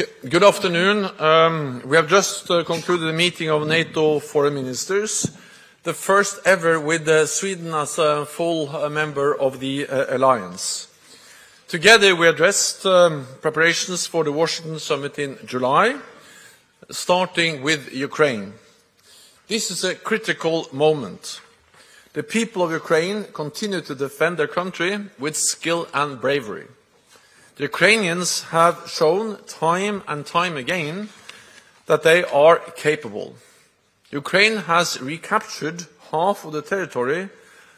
Good afternoon. Um, we have just uh, concluded the meeting of NATO foreign ministers, the first ever with uh, Sweden as a full uh, member of the uh, alliance. Together we addressed um, preparations for the Washington summit in July, starting with Ukraine. This is a critical moment. The people of Ukraine continue to defend their country with skill and bravery. The Ukrainians have shown time and time again that they are capable. Ukraine has recaptured half of the territory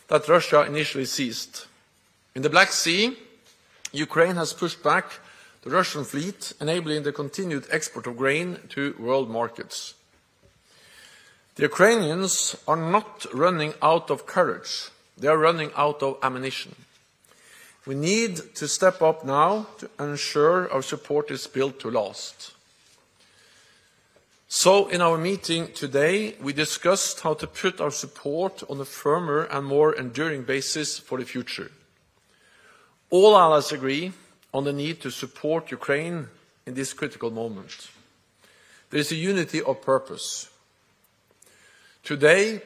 that Russia initially seized. In the Black Sea, Ukraine has pushed back the Russian fleet, enabling the continued export of grain to world markets. The Ukrainians are not running out of courage, they are running out of ammunition. We need to step up now to ensure our support is built to last. So, in our meeting today, we discussed how to put our support on a firmer and more enduring basis for the future. All allies agree on the need to support Ukraine in this critical moment. There is a unity of purpose. Today,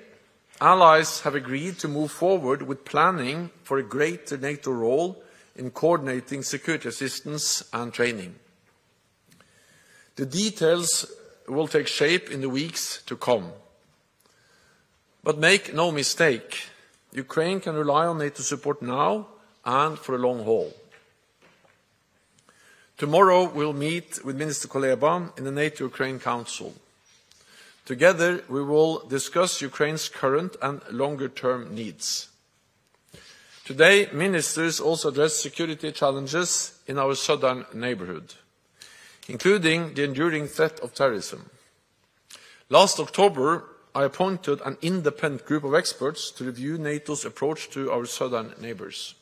Allies have agreed to move forward with planning for a greater NATO role in coordinating security assistance and training. The details will take shape in the weeks to come. But make no mistake, Ukraine can rely on NATO support now and for a long haul. Tomorrow we'll meet with Minister Kuleba in the NATO-Ukraine Council. Together, we will discuss Ukraine's current and longer-term needs. Today, ministers also addressed security challenges in our southern neighborhood, including the enduring threat of terrorism. Last October, I appointed an independent group of experts to review NATO's approach to our southern neighbors.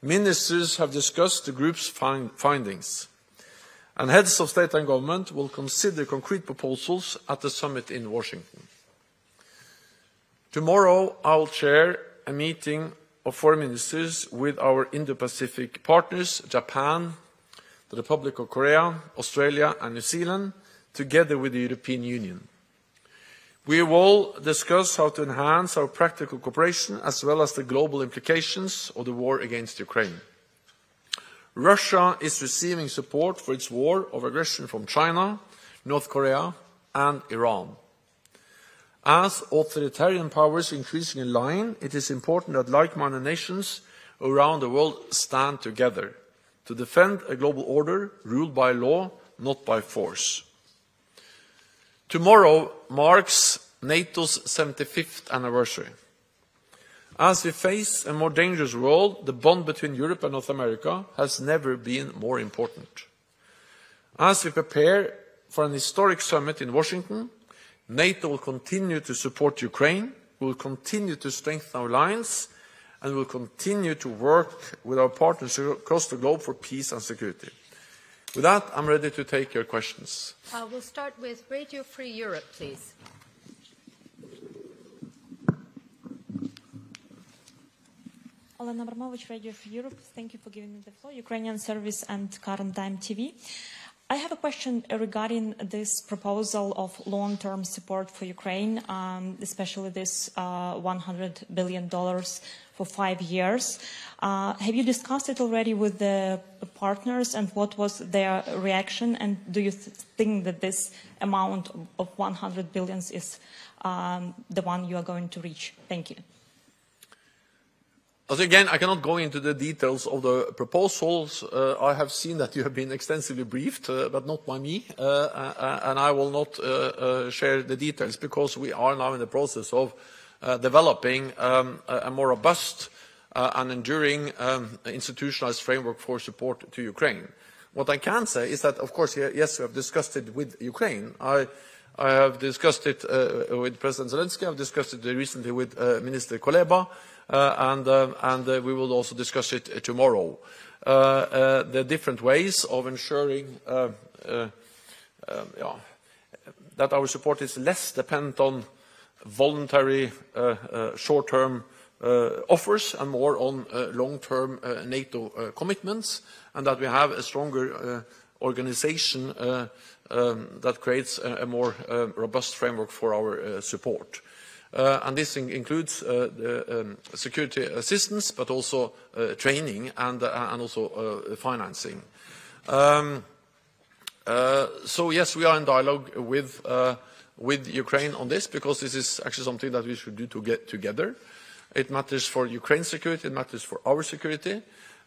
Ministers have discussed the group's find findings and heads of state and government will consider concrete proposals at the summit in Washington. Tomorrow, I will chair a meeting of foreign ministers with our Indo-Pacific partners, Japan, the Republic of Korea, Australia and New Zealand, together with the European Union. We will discuss how to enhance our practical cooperation as well as the global implications of the war against Ukraine. Russia is receiving support for its war of aggression from China, North Korea and Iran. As authoritarian powers increasingly line, it is important that like-minded nations around the world stand together to defend a global order ruled by law, not by force. Tomorrow marks NATO's 75th anniversary. As we face a more dangerous world, the bond between Europe and North America has never been more important. As we prepare for an historic summit in Washington, NATO will continue to support Ukraine, will continue to strengthen our alliance, and will continue to work with our partners across the globe for peace and security. With that, I'm ready to take your questions. Uh, we'll start with Radio Free Europe, please. Olena Abramovich, Radio Europe. Thank you for giving me the floor. Ukrainian Service and Current Time TV. I have a question regarding this proposal of long-term support for Ukraine, um, especially this uh, $100 billion for five years. Uh, have you discussed it already with the partners and what was their reaction? And do you th think that this amount of 100 billions is um, the one you are going to reach? Thank you. Again, I cannot go into the details of the proposals. Uh, I have seen that you have been extensively briefed, uh, but not by me, uh, uh and I will not uh, uh, share the details because we are now in the process of developing um, a more robust and enduring um, institutionalized framework for support to Ukraine. What I can say is that, of course, yes, we have discussed it with Ukraine. I, I have discussed it with President Zelensky. I've discussed it recently with Minister Kuleba. Uh, and, uh, and uh, we will also discuss it tomorrow. the different ways of ensuring yeah, that our support is less dependent on voluntary short-term offers and more on long-term NATO commitments, and that we have a stronger organization uh, um, that creates a, more uh, robust framework for our uh, support. Uh, and this in includes uh, the um, security assistance, but also uh, training and, and also financing. Um, so yes, we are in dialogue with, with Ukraine on this because this is actually something that we should do to get together. It matters for Ukraine's security, it matters for our security.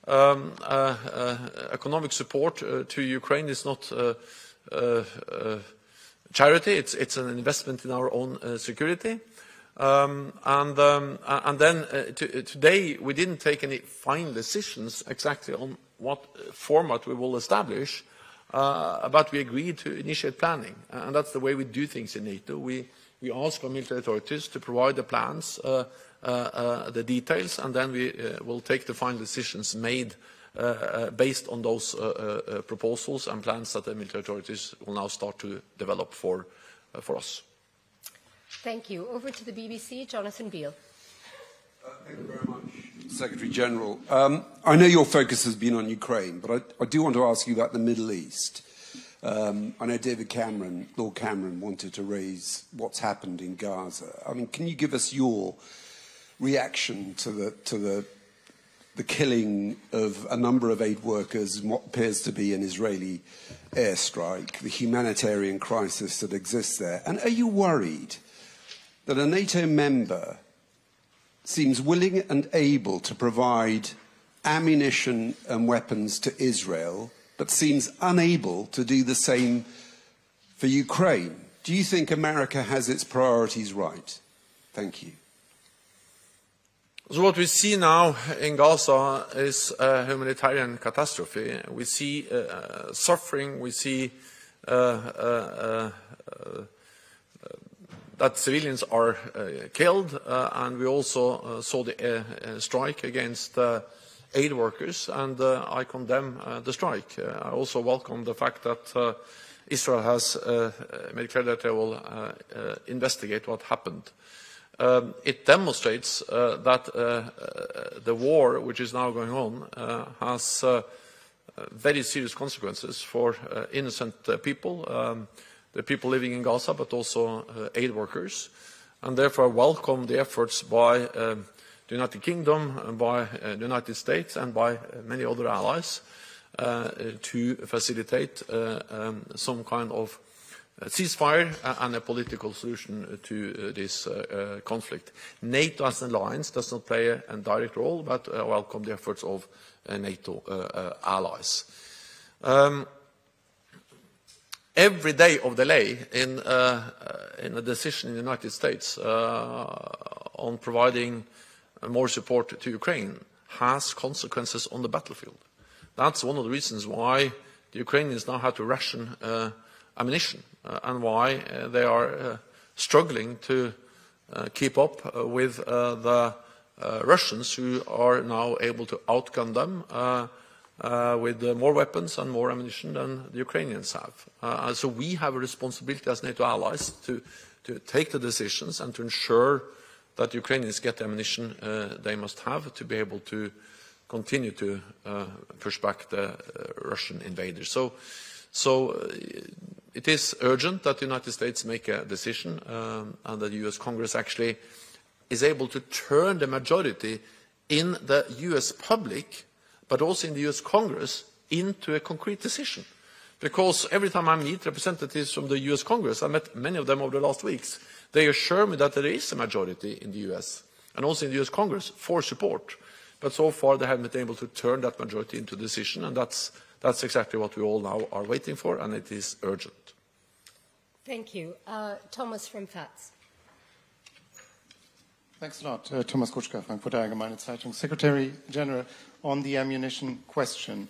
Um, uh, uh, economic support uh, to Ukraine is not charity, it's, it's an investment in our own security. Um, and, um, and then uh, to, today we didn't take any final decisions exactly on what format we will establish, uh, but we agreed to initiate planning. And that's the way we do things in NATO. We, we ask our military authorities to provide the plans, uh, uh, uh, the details, and then we uh, will take the final decisions made uh, uh, based on those uh, uh, proposals and plans that the military authorities will now start to develop for, uh, for us. Thank you. Over to the BBC, Jonathan Beale. Uh, thank you very much, Secretary General. Um, I know your focus has been on Ukraine, but I, I do want to ask you about the Middle East. Um, I know David Cameron, Lord Cameron, wanted to raise what's happened in Gaza. I mean, can you give us your reaction to the to the the killing of a number of aid workers in what appears to be an Israeli airstrike, the humanitarian crisis that exists there, and are you worried that a NATO member seems willing and able to provide ammunition and weapons to Israel, but seems unable to do the same for Ukraine. Do you think America has its priorities right? Thank you. So what we see now in Gaza is a humanitarian catastrophe. We see uh, suffering, we see uh, uh, uh that civilians are uh, killed, uh, and we also uh, saw the strike against aid workers, and I condemn the strike. I also welcome the fact that Israel has made clear that they will investigate what happened. Um, it demonstrates uh, that uh, uh, the war which is now going on has very serious consequences for innocent people. Um, the people living in Gaza, but also uh, aid workers. And therefore, welcome the efforts by um, the United Kingdom, and by uh, the United States, and by uh, many other allies uh, to facilitate uh, um, some kind of uh, ceasefire and a political solution to this conflict. NATO as an alliance does not play a, a direct role, but welcome the efforts of NATO allies. Um, every day of delay in, uh, uh, in a decision in the United States uh, on providing more support to Ukraine has consequences on the battlefield. That's one of the reasons why the Ukrainians now have to ration uh, ammunition and why they are struggling to keep up with the Russians who are now able to outgun them uh, with uh, more weapons and more ammunition than the Ukrainians have. Uh, so we have a responsibility as NATO allies to, to take the decisions and to ensure that Ukrainians get the ammunition uh, they must have to be able to continue to uh, push back the uh, Russian invaders. So, so it is urgent that the United States make a decision um, and that the US Congress actually is able to turn the majority in the US public but also in the US Congress, into a concrete decision. Because every time I meet representatives from the US Congress, I met many of them over the last weeks, they assure me that there is a majority in the US, and also in the US Congress, for support. But so far they haven't been able to turn that majority into a decision, and that's, that's exactly what we all now are waiting for, and it is urgent. Thank you. Uh, Thomas from FAZ. Thanks a lot. Uh, Thomas Gutschker, Frankfurter Allgemeine Zeitung. Secretary General, on the ammunition question,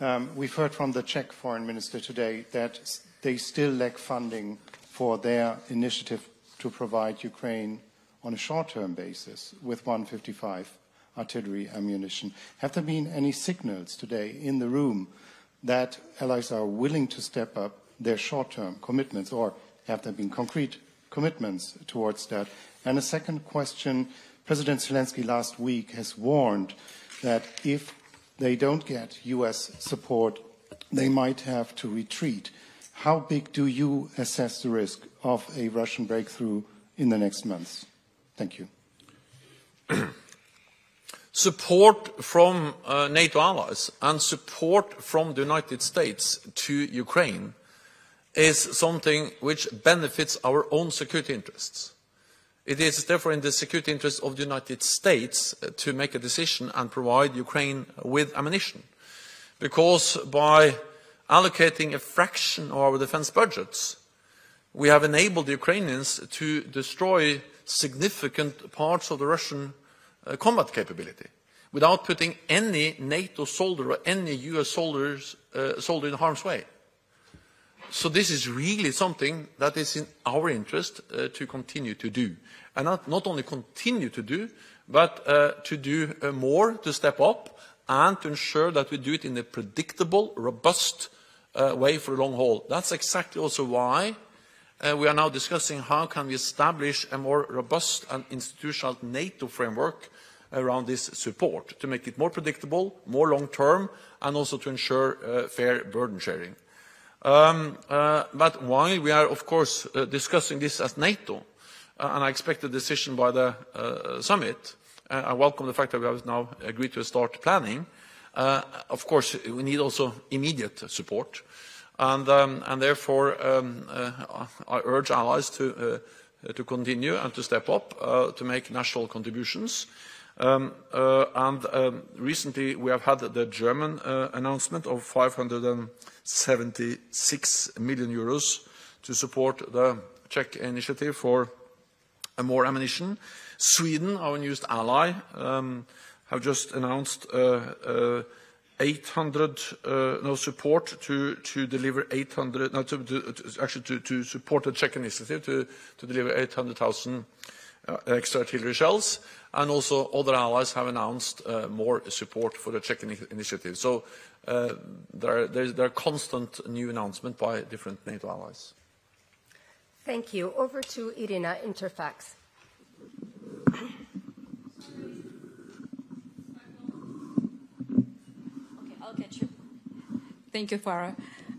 um, we've heard from the Czech foreign minister today that they still lack funding for their initiative to provide Ukraine on a short-term basis with 155 artillery ammunition. Have there been any signals today in the room that allies are willing to step up their short-term commitments, or have there been concrete commitments towards that? And a second question, President Zelensky last week has warned that if they don't get US support they might have to retreat. How big do you assess the risk of a Russian breakthrough in the next months? Thank you. support from uh, NATO allies and support from the United States to Ukraine is something which benefits our own security interests. It is therefore in the security interest of the United States uh, to make a decision and provide Ukraine with ammunition. Because by allocating a fraction of our defense budgets, we have enabled the Ukrainians to destroy significant parts of the Russian uh, combat capability without putting any NATO soldier or any US soldiers, uh, soldier in harm's way. So this is really something that is in our interest uh, to continue to do. And not, not only continue to do, but uh, to do uh, more, to step up, and to ensure that we do it in a predictable, robust uh, way for the long haul. That's exactly also why uh, we are now discussing how can we establish a more robust and institutional NATO framework around this support to make it more predictable, more long-term, and also to ensure uh, fair burden sharing. Um, uh, but while we are, of course, uh, discussing this at NATO, uh, and I expect a decision by the uh, summit, uh, I welcome the fact that we have now agreed to start planning. of course, we need also immediate support. And, um, and therefore, um, I urge allies to, to continue and to step up to make national contributions. Um, uh, and um, recently we have had the German uh, announcement of 576 million euros to support the Czech initiative for more ammunition. Sweden, our newest ally, um, have just announced uh, 800 uh, no support to to deliver 800 no to, to, actually to, to support the Czech initiative to to deliver 800,000 uh, extra artillery shells and also other allies have announced uh, more support for the Czech initiative. So uh, there, are, there are constant new announcements by different NATO allies. Thank you. Over to Irina Interfax. Okay, I'll catch you. Thank you, Farah.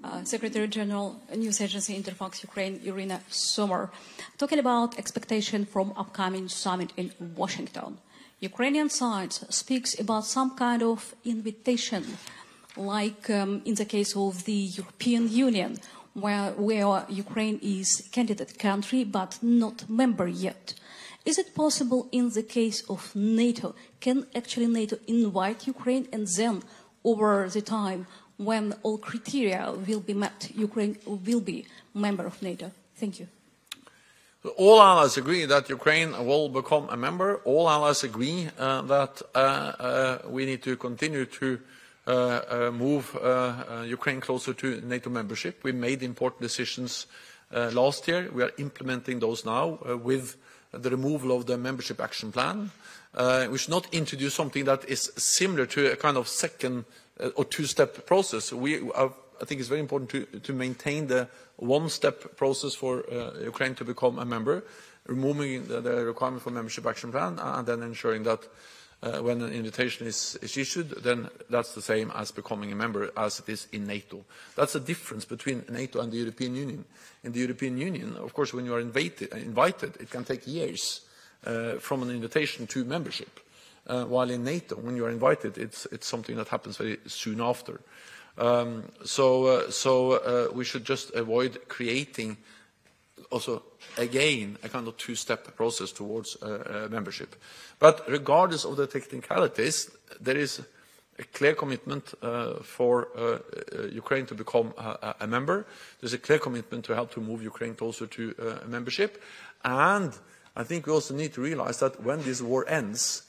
Uh, Secretary General, News Agency Interfax Ukraine, Irina Somer, talking about expectation from upcoming summit in Washington. Ukrainian side speaks about some kind of invitation, like um, in the case of the European Union, where, where Ukraine is candidate country but not member yet. Is it possible in the case of NATO? Can actually NATO invite Ukraine and then over the time when all criteria will be met, Ukraine will be a member of NATO? Thank you. All allies agree that Ukraine will become a member. All allies agree uh, that uh, uh, we need to continue to uh, uh, move uh, Ukraine closer to NATO membership. We made important decisions last year. We are implementing those now with the removal of the membership action plan. We should not introduce something that is similar to a kind of second uh, or two-step process. We, uh, I think it's very important to, to maintain the one-step process for uh, Ukraine to become a member, removing the, the, requirement for membership action plan, and then ensuring that uh, when an invitation is, is, issued, then that's the same as becoming a member as it is in NATO. That's the difference between NATO and the European Union. In the European Union, of course, when you are invited, invited it can take years uh, from an invitation to membership. Uh, while in NATO, when you are invited, it's, it's something that happens very soon after. Um, so uh, so uh, we should just avoid creating also, again, a kind of two-step process towards uh, uh, membership. But regardless of the technicalities, there is a clear commitment uh, for Ukraine to become a, a, member. There's a clear commitment to help to move Ukraine closer to membership. And I think we also need to realize that when this war ends,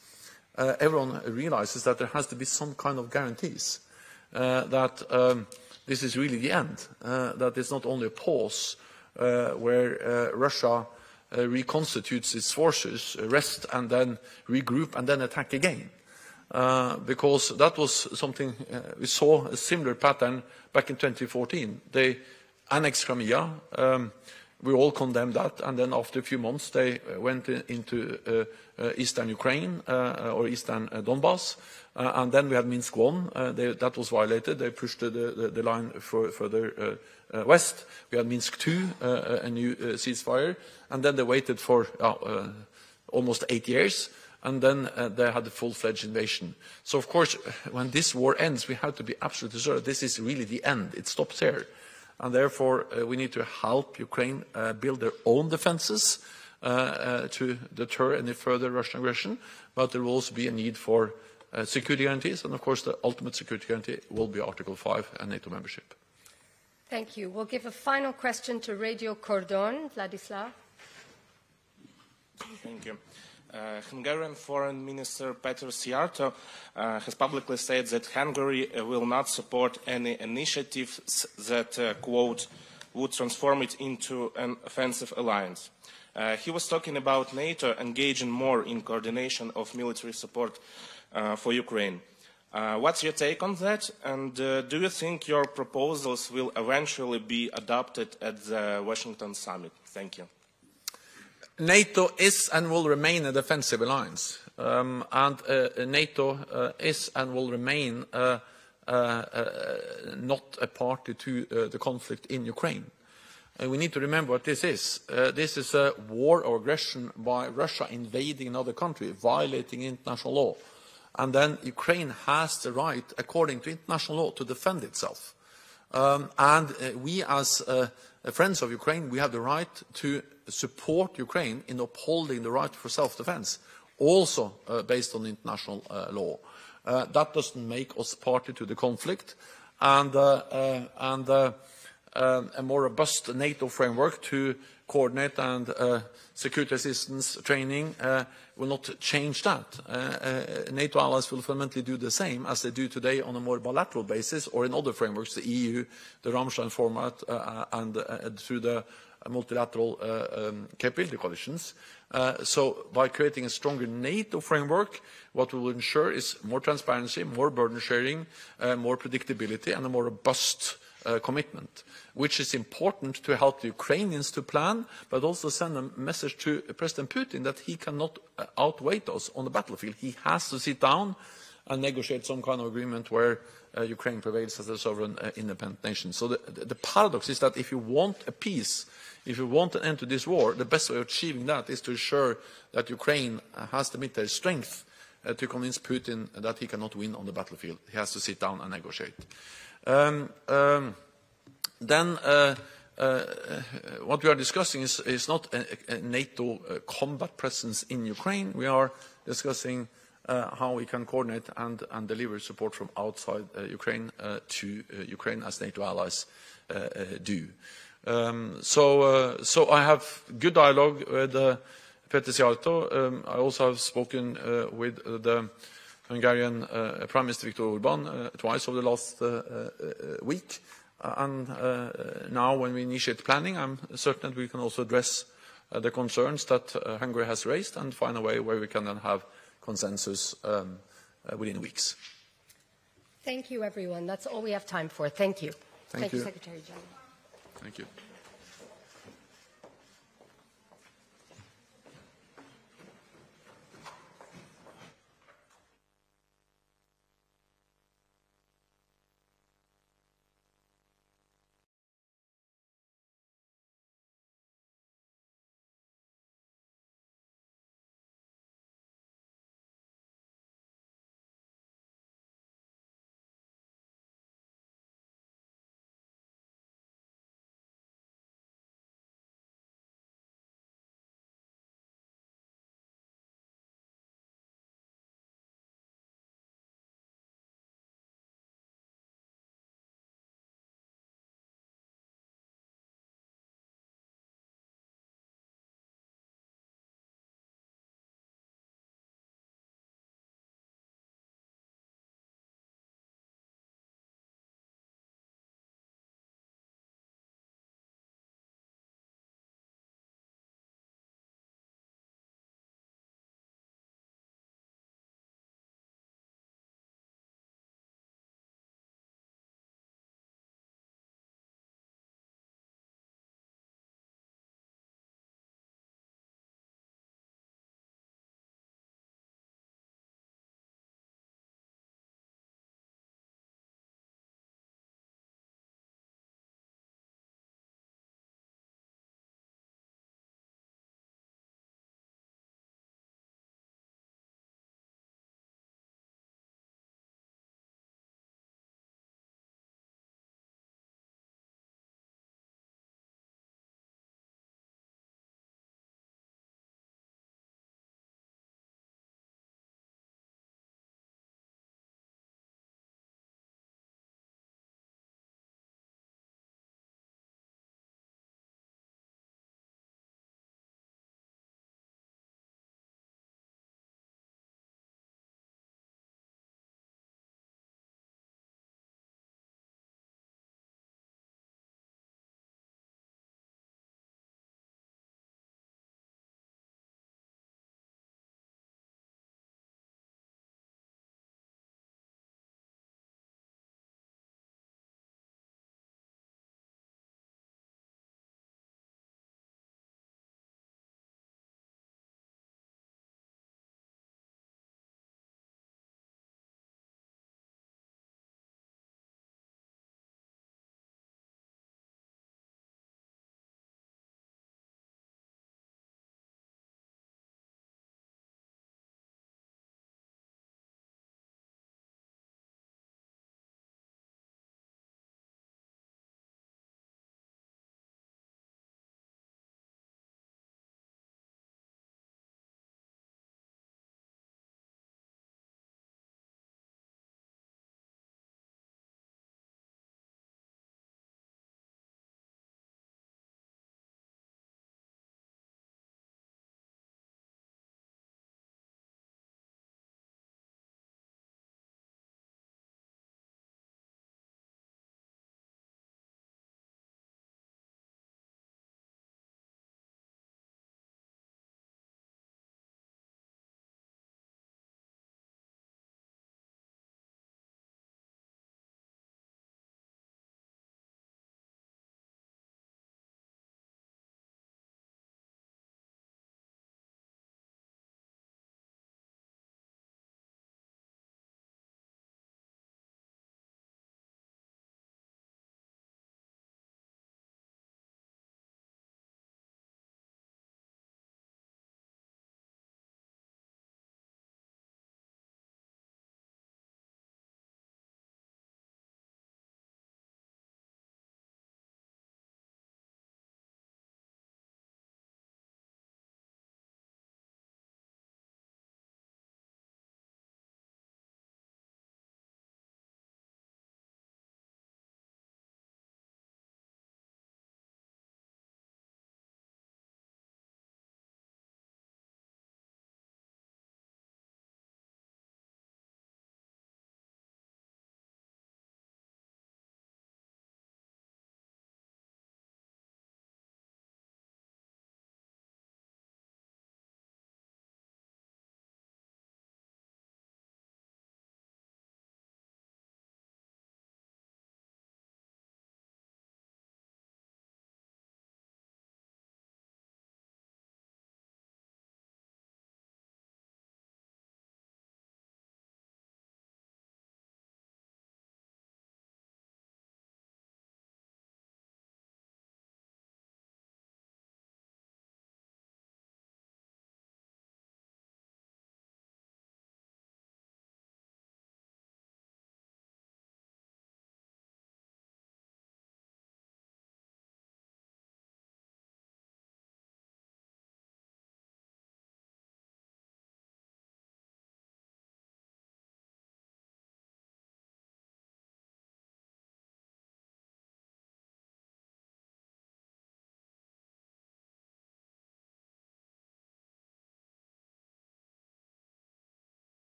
uh, everyone realizes that there has to be some kind of guarantees uh, that um, this is really the end, uh, that it's not only a pause uh, where uh, Russia uh, reconstitutes its forces, rest and then regroup and then attack again. because that was something we saw a similar pattern back in 2014. They annexed Crimea, um, We all condemned that, and then after a few months, they uh, went in, into uh, uh, eastern Ukraine uh, or eastern Donbass, and then we had Minsk One. Uh, they, that was violated. They pushed the, the, the line further west. We had Minsk Two, uh, a new ceasefire, and then they waited for almost eight years, and then uh, they had a full-fledged invasion. So, of course, when this war ends, we have to be absolutely sure this is really the end. It stops here and therefore uh, we need to help Ukraine uh, build their own defenses uh, uh, to deter any further Russian aggression, but there will also be a need for uh, security guarantees, and of course the ultimate security guarantee will be Article 5 and NATO membership. Thank you. We'll give a final question to Radio Cordon, Vladislav. Thank you. Uh, Hungarian Foreign Minister Péter Szijjártó uh, has publicly said that Hungary uh, will not support any initiatives that, uh, quote, would transform it into an offensive alliance. Uh, he was talking about NATO engaging more in coordination of military support for Ukraine. What's your take on that? And do you think your proposals will eventually be adopted at the Washington summit? Thank you. NATO is and will remain a defensive alliance, um, and uh, NATO uh, is and will remain uh, uh, uh, not a party to uh, the conflict in Ukraine. Uh, we need to remember what this is. This is a war or aggression by Russia invading another country, violating international law. And then Ukraine has the right, according to international law, to defend itself. Um, and we, as friends of Ukraine, we have the right to support Ukraine in upholding the right for self-defense, also uh, based on international uh, law. Uh, that doesn't make us party to the conflict, and, uh, uh, and uh, a more robust NATO framework to coordinate and security assistance training will not change that. NATO allies will fundamentally do the same as they do today on a more bilateral basis or in other frameworks, the EU, the Ramstein format, and through the multilateral uh, um, capability coalitions. Uh, so by creating a stronger NATO framework, what we will ensure is more transparency, more burden sharing, uh, more predictability, and a more robust uh, commitment, which is important to help the Ukrainians to plan, but also send a message to President Putin that he cannot uh, outweigh us on the battlefield. He has to sit down and negotiate some kind of agreement where uh, Ukraine prevails as a sovereign uh, independent nation. So the, the, paradox is that if you want a peace, if you want an end to this war, the best way of achieving that is to ensure that Ukraine uh, has the military strength uh, to convince Putin that he cannot win on the battlefield. He has to sit down and negotiate. Um, um, then uh, uh, what we are discussing is, is not a, a NATO combat presence in Ukraine. We are discussing how we can coordinate and, and deliver support from outside uh, Ukraine uh, to uh, Ukraine as NATO allies uh, uh, do. Um, so, uh, so I have good dialogue with uh, Péter Szijjártó. Um, I also have spoken uh, with the Hungarian uh, Prime Minister Viktor Orban uh, twice over the last uh, uh, week. Uh, and uh, now when we initiate planning, I'm certain that we can also address uh, the concerns that uh, Hungary has raised and find a way where we can then have consensus um, uh, within weeks. Thank you, everyone. That's all we have time for. Thank you. Thank you, you. Secretary General. Thank you.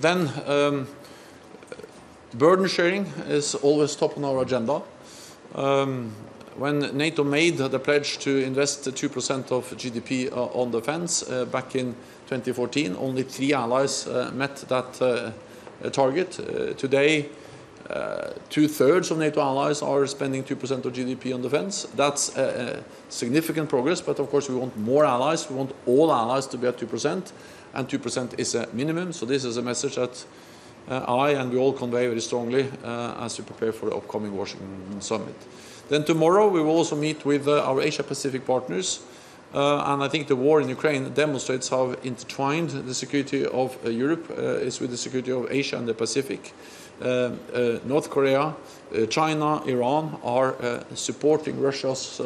Then um, burden sharing is always top on our agenda. Um, when NATO made the pledge to invest 2% of GDP uh, on defense uh, back in 2014, only three allies uh, met that uh, target. Uh, today, uh, two thirds of NATO allies are spending 2% of GDP on defense. That's a, a significant progress, but of course, we want more allies. We want all allies to be at 2%, and 2% is a minimum. So, this is a message that uh, I and we all convey very strongly uh, as we prepare for the upcoming Washington summit. Then tomorrow we will also meet with uh, our Asia Pacific partners. Uh, and I think the war in Ukraine demonstrates how intertwined the security of uh, Europe uh, is with the security of Asia and the Pacific. North Korea, China, Iran are supporting Russia's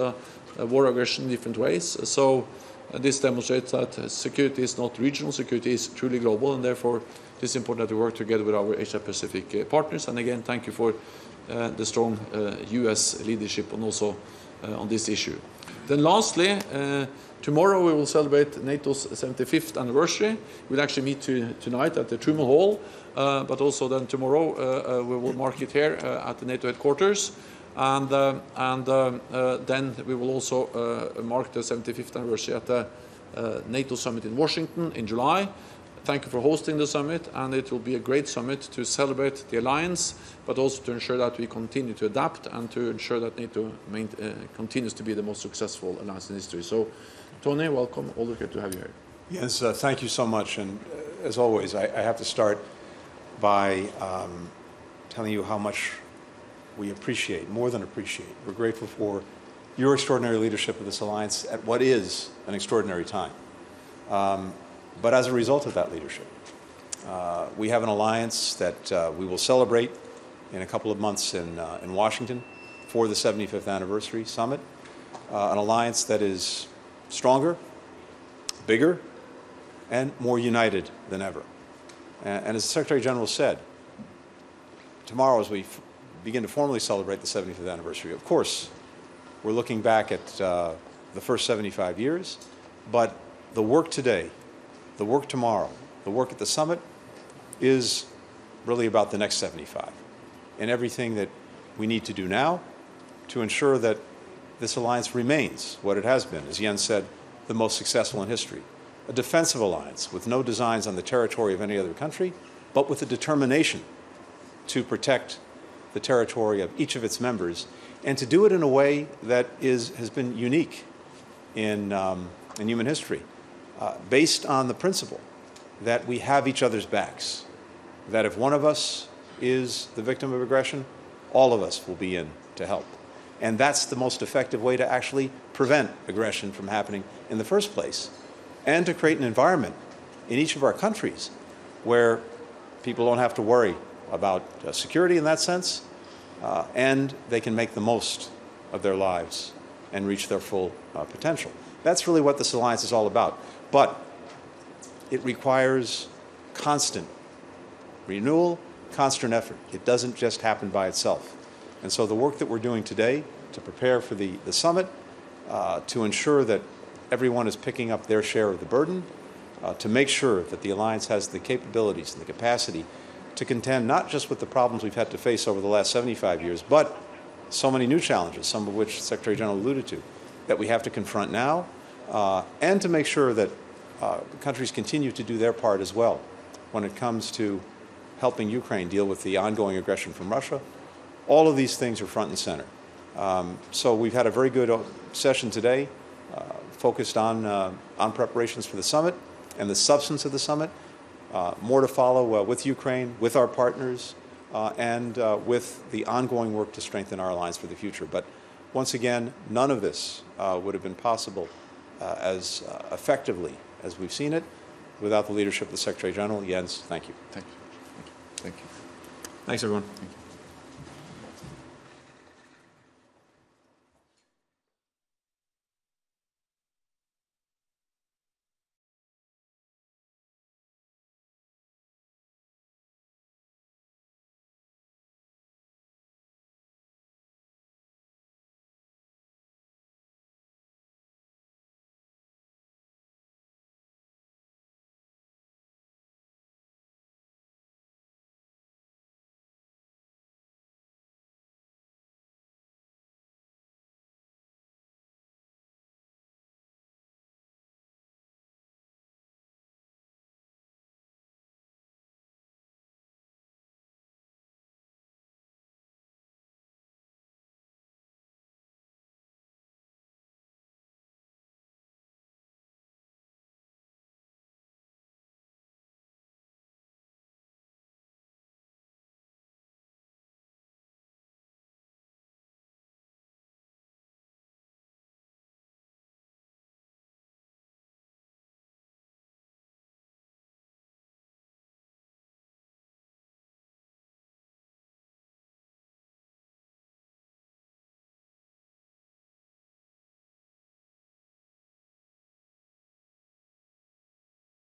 war aggression in different ways. So this demonstrates that security is not regional, security is truly global, and therefore it is important that we work together with our Asia Pacific partners. And again, thank you for the strong US leadership and also on this issue. Then lastly, tomorrow we will celebrate NATO's 75th anniversary. We'll actually meet to, tonight at the Truman Hall, but also then tomorrow we will mark it here at the NATO headquarters. And, uh, and uh, uh, then we will also mark the 75th anniversary at the NATO summit in Washington in July. Thank you for hosting the summit, and it will be a great summit to celebrate the alliance, but also to ensure that we continue to adapt and to ensure that NATO uh, continues to be the most successful alliance in history. So, Tony, welcome. Always good to have you here. Yes, uh, thank you so much. And uh, as always, I, I, have to start by um, telling you how much we appreciate, more than appreciate. We're grateful for your extraordinary leadership of this alliance at what is an extraordinary time. Um, but as a result of that leadership, uh, we have an alliance that uh, we will celebrate in a couple of months in, uh, in Washington for the 75th anniversary summit. Uh, an alliance that is stronger, bigger, and more united than ever. And, and as the Secretary General said, tomorrow as we begin to formally celebrate the 75th anniversary, of course, we're looking back at uh, the first 75 years, but the work today the work tomorrow, the work at the summit, is really about the next 75 and everything that we need to do now to ensure that this alliance remains what it has been, as Jens said, the most successful in history. A defensive alliance with no designs on the territory of any other country, but with a determination to protect the territory of each of its members and to do it in a way that is, has been unique in, um, in human history uh, based on the principle that we have each other's backs. That if one of us is the victim of aggression, all of us will be in to help. And that's the most effective way to actually prevent aggression from happening in the first place and to create an environment in each of our countries where people don't have to worry about uh, security in that sense uh, and they can make the most of their lives and reach their full uh, potential. That's really what this alliance is all about. But it requires constant renewal, constant effort. It doesn't just happen by itself. And so the work that we're doing today to prepare for the, the summit, uh, to ensure that everyone is picking up their share of the burden, uh, to make sure that the Alliance has the capabilities and the capacity to contend not just with the problems we've had to face over the last 75 years, but so many new challenges, some of which Secretary General alluded to, that we have to confront now, uh, and to make sure that uh, countries continue to do their part as well when it comes to helping Ukraine deal with the ongoing aggression from Russia. All of these things are front and center. Um, so we've had a very good uh, session today, uh, focused on uh, on preparations for the summit and the substance of the summit. Uh, more to follow uh, with Ukraine, with our partners, and with the ongoing work to strengthen our alliance for the future. But once again, none of this would have been possible as effectively as we've seen it, without the leadership of the Secretary General. Jens, thank you. Thank you. Thank you. Thanks, everyone. Thank you.